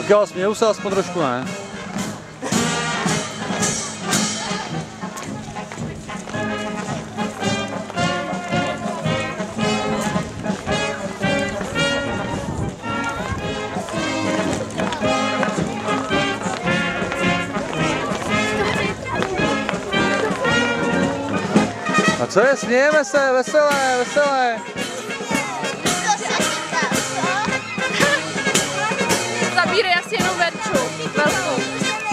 Tak jo, směju se aspoň trošku, ne? A co je? Smějeme se, veselé, veselé. Jenom Verču, velkou.